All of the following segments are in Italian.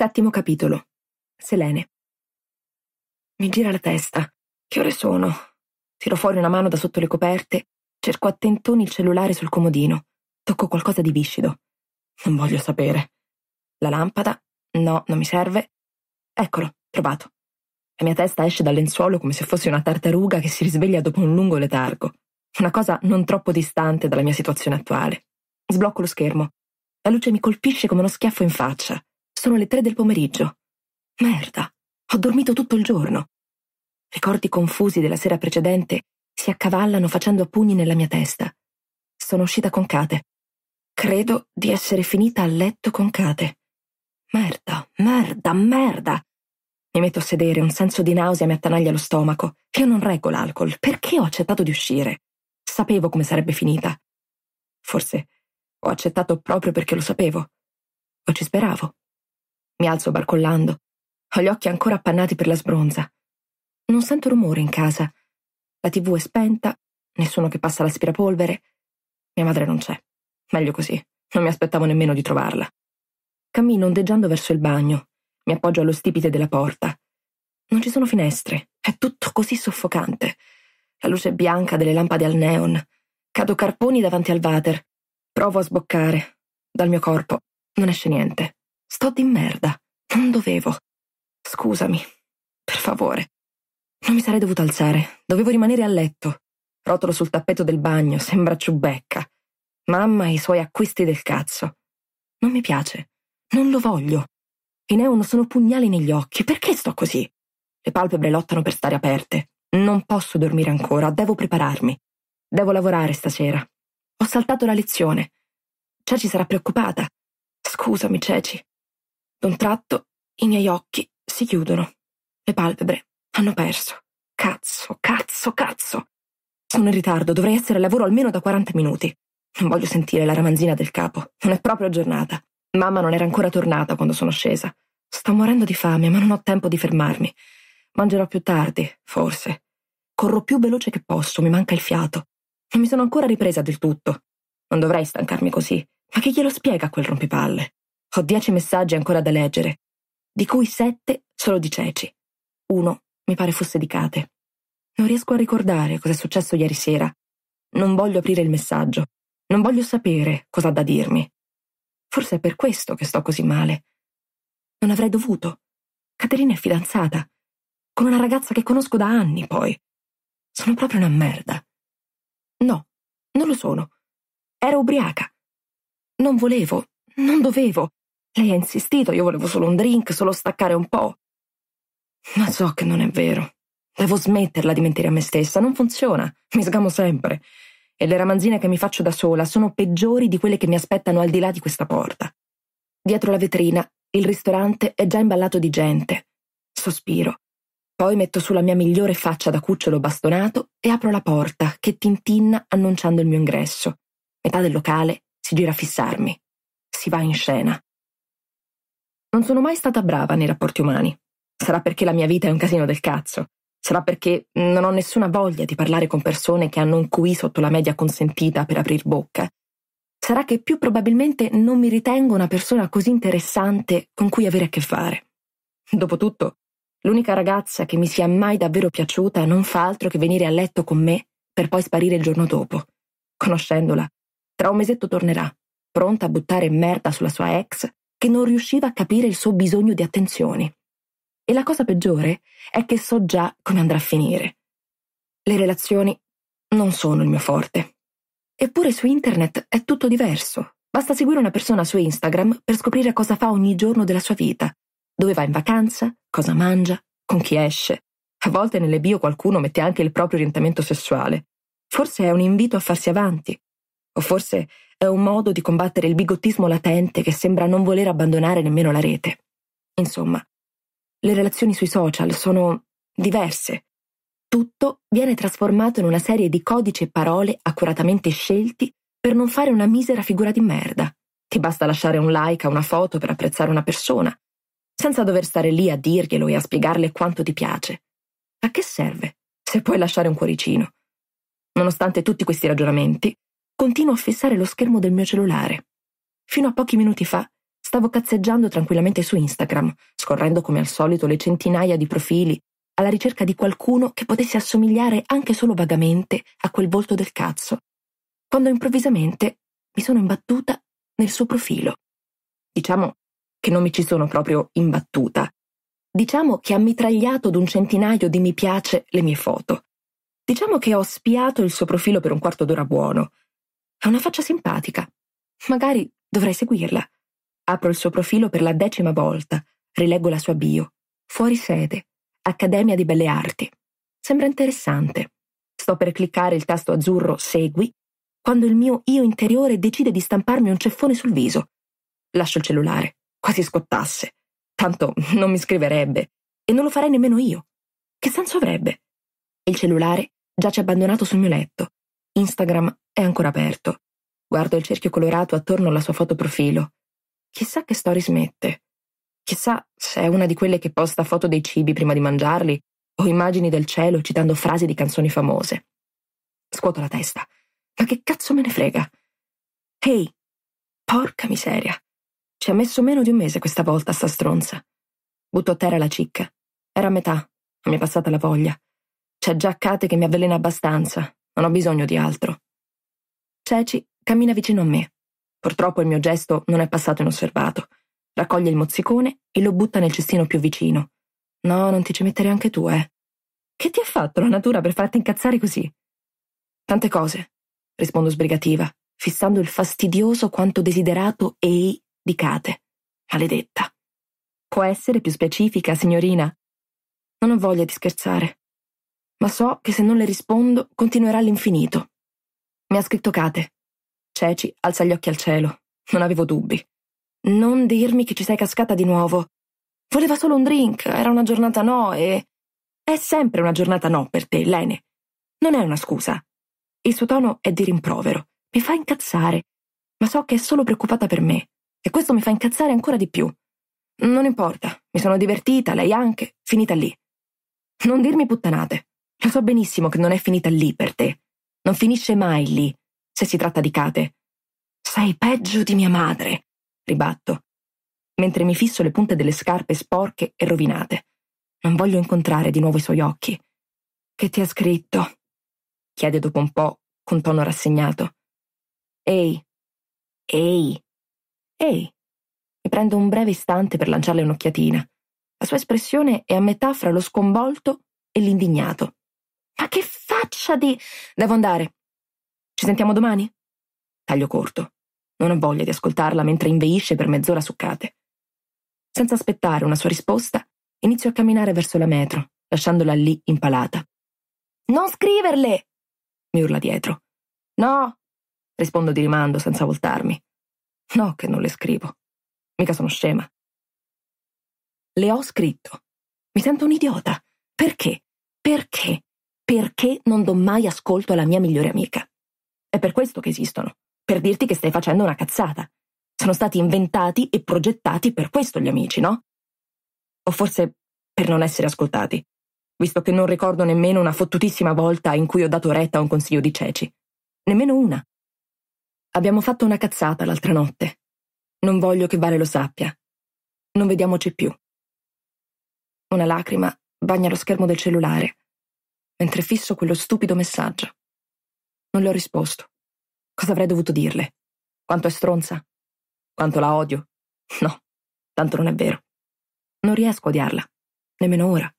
Settimo capitolo. Selene. Mi gira la testa. Che ore sono? Tiro fuori una mano da sotto le coperte, cerco a tentoni il cellulare sul comodino. Tocco qualcosa di viscido. Non voglio sapere. La lampada? No, non mi serve. Eccolo, trovato. La mia testa esce dal lenzuolo come se fosse una tartaruga che si risveglia dopo un lungo letargo. Una cosa non troppo distante dalla mia situazione attuale. Sblocco lo schermo. La luce mi colpisce come uno schiaffo in faccia. Sono le tre del pomeriggio. Merda, ho dormito tutto il giorno. Ricordi confusi della sera precedente si accavallano facendo pugni nella mia testa. Sono uscita con Kate. Credo di essere finita a letto con Kate. Merda, merda, merda. Mi metto a sedere, un senso di nausea mi attanaglia lo stomaco. Io non reggo l'alcol. Perché ho accettato di uscire? Sapevo come sarebbe finita. Forse ho accettato proprio perché lo sapevo. O ci speravo. Mi alzo barcollando. Ho gli occhi ancora appannati per la sbronza. Non sento rumore in casa. La tv è spenta, nessuno che passa l'aspirapolvere. Mia madre non c'è. Meglio così. Non mi aspettavo nemmeno di trovarla. Cammino ondeggiando verso il bagno. Mi appoggio allo stipite della porta. Non ci sono finestre. È tutto così soffocante. La luce bianca delle lampade al neon. Cado carponi davanti al water. Provo a sboccare. Dal mio corpo non esce niente. Sto di merda. Non dovevo. Scusami. Per favore. Non mi sarei dovuta alzare. Dovevo rimanere a letto. Rotolo sul tappeto del bagno. Sembra ciubecca. Mamma e i suoi acquisti del cazzo. Non mi piace. Non lo voglio. I neon sono pugnali negli occhi. Perché sto così? Le palpebre lottano per stare aperte. Non posso dormire ancora. Devo prepararmi. Devo lavorare stasera. Ho saltato la lezione. Ceci sarà preoccupata. Scusami, Ceci. D'un tratto i miei occhi si chiudono. Le palpebre hanno perso. Cazzo, cazzo, cazzo. Sono in ritardo, dovrei essere al lavoro almeno da 40 minuti. Non voglio sentire la ramanzina del capo. Non è proprio giornata. Mamma non era ancora tornata quando sono scesa. Sto morendo di fame, ma non ho tempo di fermarmi. Mangerò più tardi, forse. Corro più veloce che posso, mi manca il fiato. Non mi sono ancora ripresa del tutto. Non dovrei stancarmi così. Ma chi glielo spiega quel rompipalle? Ho dieci messaggi ancora da leggere, di cui sette solo di ceci. Uno mi pare fosse di Kate. Non riesco a ricordare cosa è successo ieri sera. Non voglio aprire il messaggio. Non voglio sapere cosa ha da dirmi. Forse è per questo che sto così male. Non avrei dovuto. Caterina è fidanzata. Con una ragazza che conosco da anni, poi. Sono proprio una merda. No, non lo sono. Ero ubriaca. Non volevo, non dovevo. Lei ha insistito, io volevo solo un drink, solo staccare un po'. Ma so che non è vero. Devo smetterla di mentire a me stessa, non funziona. Mi sgamo sempre. E le ramanzine che mi faccio da sola sono peggiori di quelle che mi aspettano al di là di questa porta. Dietro la vetrina, il ristorante è già imballato di gente. Sospiro. Poi metto sulla mia migliore faccia da cucciolo bastonato e apro la porta, che tintinna annunciando il mio ingresso. Metà del locale si gira a fissarmi. Si va in scena. Non sono mai stata brava nei rapporti umani. Sarà perché la mia vita è un casino del cazzo. Sarà perché non ho nessuna voglia di parlare con persone che hanno un QI sotto la media consentita per aprir bocca. Sarà che più probabilmente non mi ritengo una persona così interessante con cui avere a che fare. Dopotutto, l'unica ragazza che mi sia mai davvero piaciuta non fa altro che venire a letto con me per poi sparire il giorno dopo. Conoscendola, tra un mesetto tornerà, pronta a buttare merda sulla sua ex che non riusciva a capire il suo bisogno di attenzioni. E la cosa peggiore è che so già come andrà a finire. Le relazioni non sono il mio forte. Eppure su internet è tutto diverso. Basta seguire una persona su Instagram per scoprire cosa fa ogni giorno della sua vita, dove va in vacanza, cosa mangia, con chi esce. A volte nelle bio qualcuno mette anche il proprio orientamento sessuale. Forse è un invito a farsi avanti. O forse è un modo di combattere il bigottismo latente che sembra non voler abbandonare nemmeno la rete. Insomma, le relazioni sui social sono diverse. Tutto viene trasformato in una serie di codici e parole accuratamente scelti per non fare una misera figura di merda. Ti basta lasciare un like a una foto per apprezzare una persona, senza dover stare lì a dirglielo e a spiegarle quanto ti piace. A che serve se puoi lasciare un cuoricino? Nonostante tutti questi ragionamenti, continuo a fissare lo schermo del mio cellulare. Fino a pochi minuti fa Stavo cazzeggiando tranquillamente su Instagram, scorrendo come al solito le centinaia di profili, alla ricerca di qualcuno che potesse assomigliare anche solo vagamente a quel volto del cazzo, quando improvvisamente mi sono imbattuta nel suo profilo. Diciamo che non mi ci sono proprio imbattuta. Diciamo che ha mitragliato d'un centinaio di mi piace le mie foto. Diciamo che ho spiato il suo profilo per un quarto d'ora buono. Ha una faccia simpatica. Magari dovrei seguirla. Apro il suo profilo per la decima volta, rileggo la sua bio. Fuori sede, Accademia di Belle Arti. Sembra interessante. Sto per cliccare il tasto azzurro Segui quando il mio io interiore decide di stamparmi un ceffone sul viso. Lascio il cellulare, quasi scottasse. Tanto non mi scriverebbe. E non lo farei nemmeno io. Che senso avrebbe? Il cellulare giace abbandonato sul mio letto. Instagram è ancora aperto. Guardo il cerchio colorato attorno alla sua foto profilo. Chissà che stories mette. Chissà se è una di quelle che posta foto dei cibi prima di mangiarli o immagini del cielo citando frasi di canzoni famose. Scuoto la testa. Ma che cazzo me ne frega? Ehi, hey, porca miseria. Ci ha messo meno di un mese questa volta, sta stronza. Butto a terra la cicca. Era a metà, mi è passata la voglia. C'è già Kate che mi avvelena abbastanza, non ho bisogno di altro. Ceci cammina vicino a me. Purtroppo il mio gesto non è passato inosservato. Raccoglie il mozzicone e lo butta nel cestino più vicino. No, non ti ci mettere anche tu, eh. Che ti ha fatto la natura per farti incazzare così? Tante cose, rispondo sbrigativa, fissando il fastidioso quanto desiderato ei di Kate. Maledetta. Può essere più specifica, signorina? Non ho voglia di scherzare. Ma so che se non le rispondo continuerà all'infinito. Mi ha scritto Kate. Ceci alza gli occhi al cielo. Non avevo dubbi. Non dirmi che ci sei cascata di nuovo. Voleva solo un drink, era una giornata no e... È sempre una giornata no per te, Lene. Non è una scusa. Il suo tono è di rimprovero. Mi fa incazzare. Ma so che è solo preoccupata per me. E questo mi fa incazzare ancora di più. Non importa, mi sono divertita, lei anche, finita lì. Non dirmi puttanate. Lo so benissimo che non è finita lì per te. Non finisce mai lì, se si tratta di Kate. Sei peggio di mia madre, ribatto, mentre mi fisso le punte delle scarpe sporche e rovinate. Non voglio incontrare di nuovo i suoi occhi. Che ti ha scritto? chiede dopo un po', con tono rassegnato. Ehi, ehi, ehi. Mi prendo un breve istante per lanciarle un'occhiatina. La sua espressione è a metà fra lo sconvolto e l'indignato. Ma che faccia di... Devo andare. Ci sentiamo domani? Taglio corto. Non ho voglia di ascoltarla mentre inveisce per mezz'ora su Kate. Senza aspettare una sua risposta, inizio a camminare verso la metro, lasciandola lì impalata. Non scriverle! mi urla dietro. No, rispondo di rimando senza voltarmi. No, che non le scrivo. Mica sono scema. Le ho scritto. Mi sento un idiota. Perché? Perché? Perché non do mai ascolto alla mia migliore amica? È per questo che esistono per dirti che stai facendo una cazzata. Sono stati inventati e progettati per questo gli amici, no? O forse per non essere ascoltati, visto che non ricordo nemmeno una fottutissima volta in cui ho dato retta a un consiglio di ceci. Nemmeno una. Abbiamo fatto una cazzata l'altra notte. Non voglio che Vale lo sappia. Non vediamoci più. Una lacrima bagna lo schermo del cellulare, mentre fisso quello stupido messaggio. Non le ho risposto. Cosa avrei dovuto dirle? Quanto è stronza? Quanto la odio? No, tanto non è vero. Non riesco a odiarla, nemmeno ora.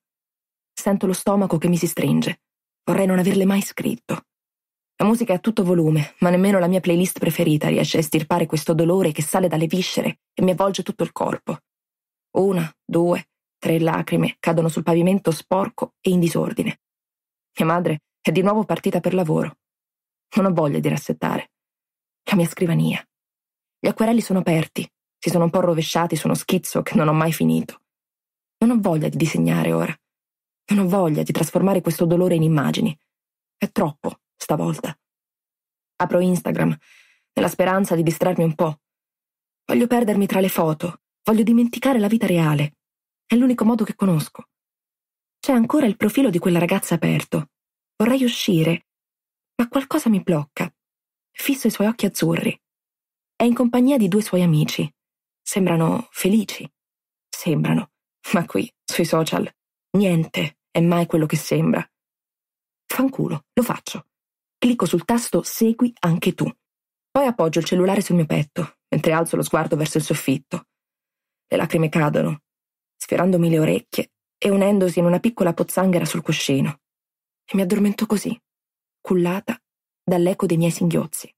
Sento lo stomaco che mi si stringe. Vorrei non averle mai scritto. La musica è a tutto volume, ma nemmeno la mia playlist preferita riesce a estirpare questo dolore che sale dalle viscere e mi avvolge tutto il corpo. Una, due, tre lacrime cadono sul pavimento sporco e in disordine. Mia madre è di nuovo partita per lavoro. Non ho voglia di rassettare. La mia scrivania. Gli acquerelli sono aperti, si sono un po' rovesciati su uno schizzo che non ho mai finito. Non ho voglia di disegnare ora. Non ho voglia di trasformare questo dolore in immagini. È troppo, stavolta. Apro Instagram, nella speranza di distrarmi un po'. Voglio perdermi tra le foto, voglio dimenticare la vita reale. È l'unico modo che conosco. C'è ancora il profilo di quella ragazza aperto. Vorrei uscire, ma qualcosa mi blocca. Fisso i suoi occhi azzurri. È in compagnia di due suoi amici. sembrano felici. Sembrano. Ma qui, sui social, niente è mai quello che sembra. Fanculo, lo faccio. Clicco sul tasto Segui anche tu. Poi appoggio il cellulare sul mio petto, mentre alzo lo sguardo verso il soffitto. Le lacrime cadono, sfiorandomi le orecchie e unendosi in una piccola pozzanghera sul cuscino. E mi addormento così, cullata dall'eco dei miei singhiozzi.